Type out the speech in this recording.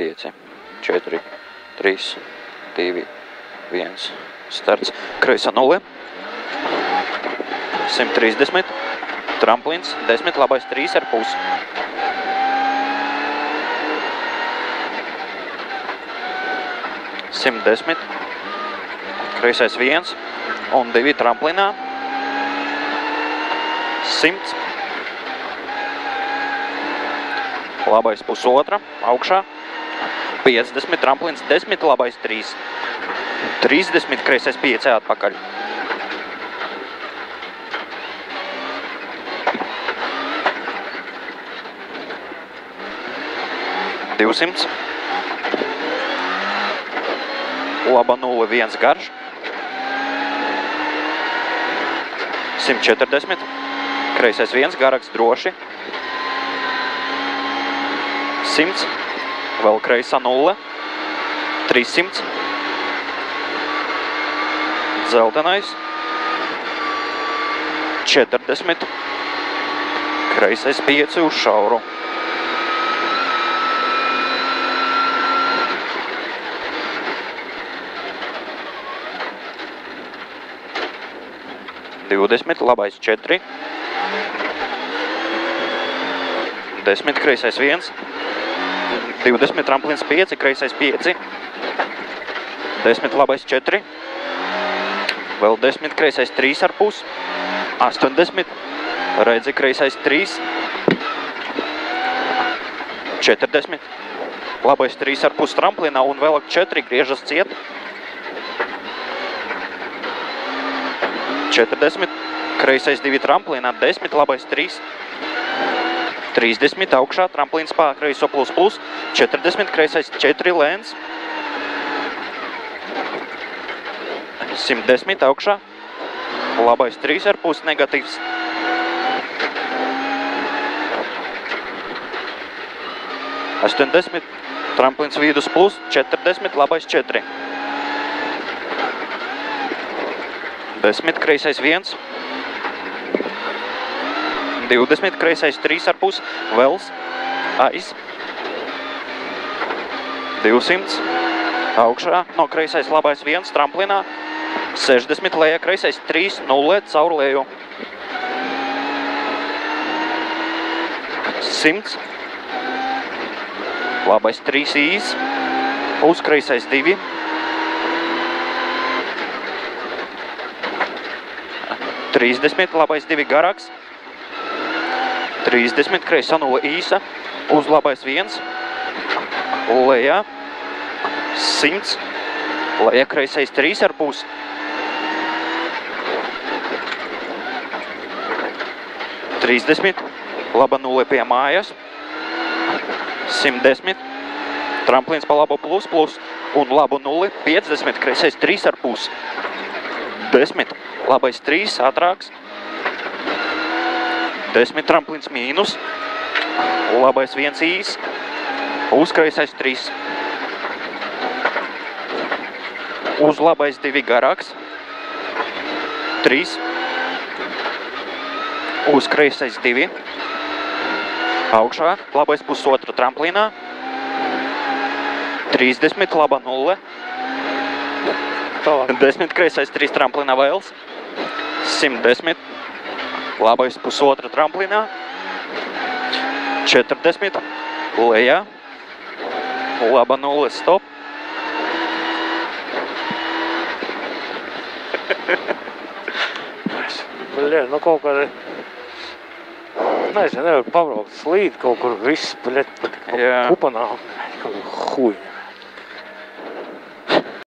5, 4, 3, 2, 1. Starts. Kreisa 0. 130. Tramplīns 10, labais 3 ar pusi. Simt desmit, kreisais viens un divi tramplinā. Simts. Labais pusotra, augšā. 50, tramplins 10, labais 3. 30, kreisais 5 atpakaļ. Divsimts. Laba nulle viens garš. 140. Kreisais viens garāks droši. 100. Vēl kreisā nulle. 300. Zeltenais. 40. Kreisais 5 uz šauru. Divdesmit, labais četri. Desmit, kreisais viens. 20, tramplīns 5, kreisais 5. 10, labais 4. Vēl 10, kreisais 3 ar pus. 80, redzi kreisais 3. 40, labais 3 ar pus tramplīnā un vēl 4 griežas ciet. 40, kreisais 2 tramplīnā, 10, labais 3. 30 augšā, tramplīns pār kreiso plus plus, 40 kreisais 4 lēns. 110 augšā, labais 3 ar pus negatīvs. Astoņdesmit, tramplīns vidus plus, 40, labais 4. 10, kreisais 1. 20, kreisais 3,5, vēls, aiz. 200, augšā, no kreisais labais 1, tramplinā. 60, lejā, kreisais 3, 0, caur leju. 100, labais 3 īs, uz kreisais 2. Trīsdesmit, labais divi garāks, 30, kreisā nulle īsa, uz labais 1, lejā 100, lejā kreisais 3 ar pusi. Trīsdesmit, laba nulle pie mājas, 110, tramplīns pa labo plus plus un labu nulli, 50, kreisais 3 ar pusi, 10, labais 3, ātrāks, 10 tramplīns mīnus, labais viens īs, uzkreisais 3. Uz labais 2 garāks, 3. Uz kreisais 2. Augšā, labais pusotra tramplīnā, 30, laba 0. 10 kreisais 3 tramplīnā vēls, 110. Labais pusotra tramplīnā. 40. Lejā. Laba nulle stop. Bļē, nu kaut kā... Nezinu, nevar pabraukt slīd kaut kur viss, bļē, kupanā. Kaut kā huj.